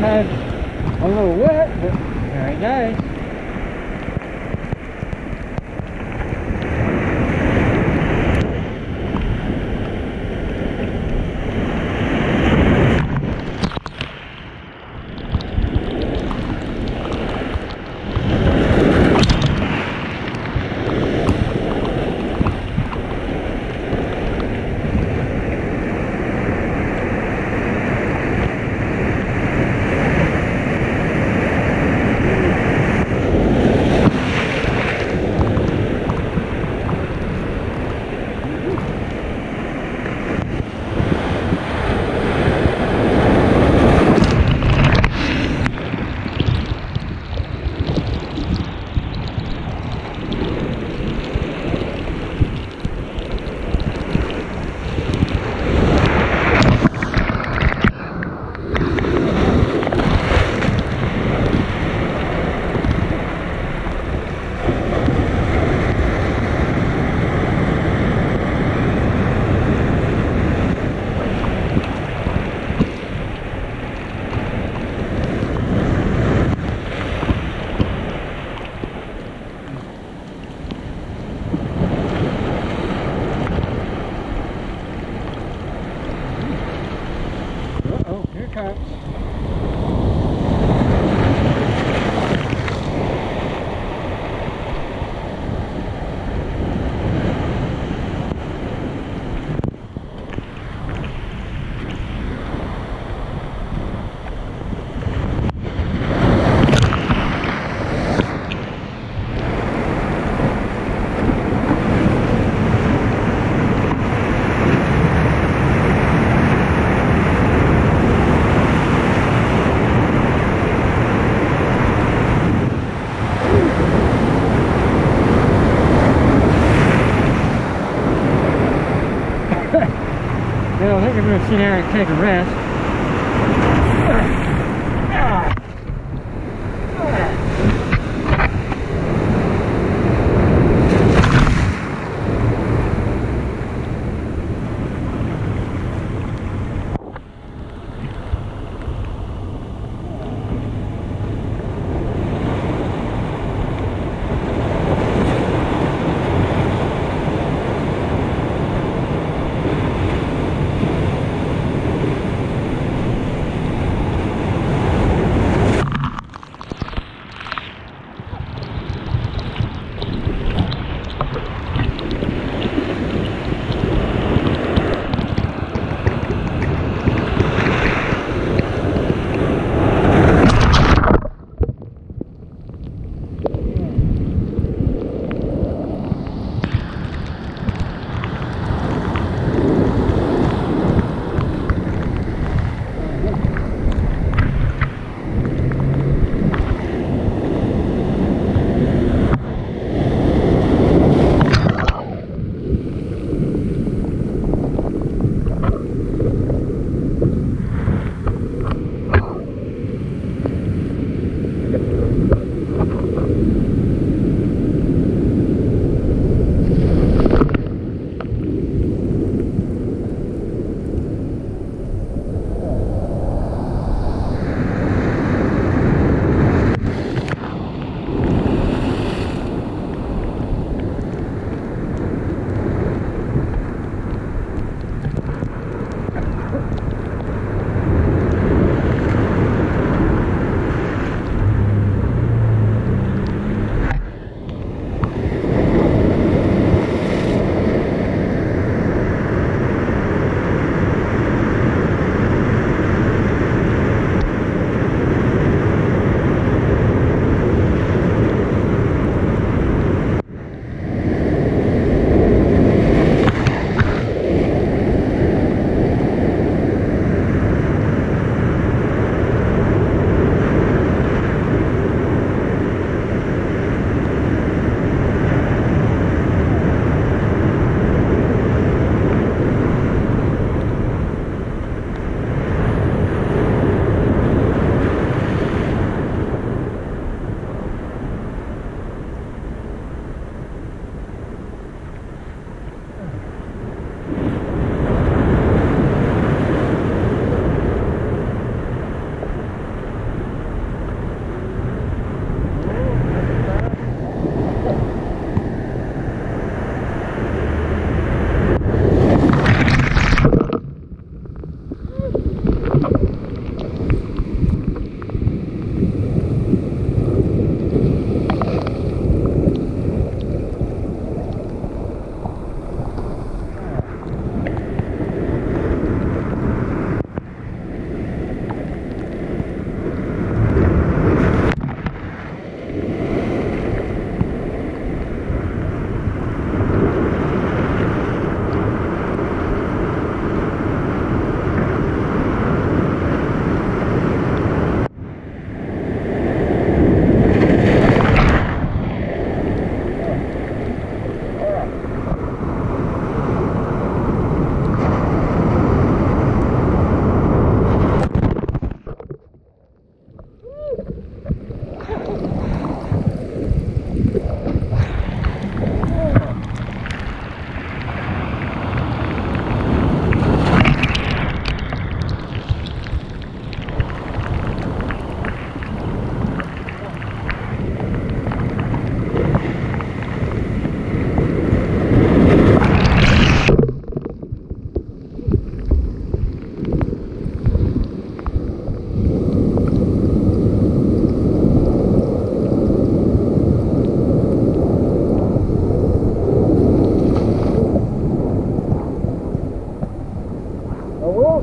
Sometimes a little wet, but very nice. Here it comes. Gonna sit down and take a rest.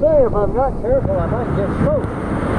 Say, if I'm not careful, I might get smoked.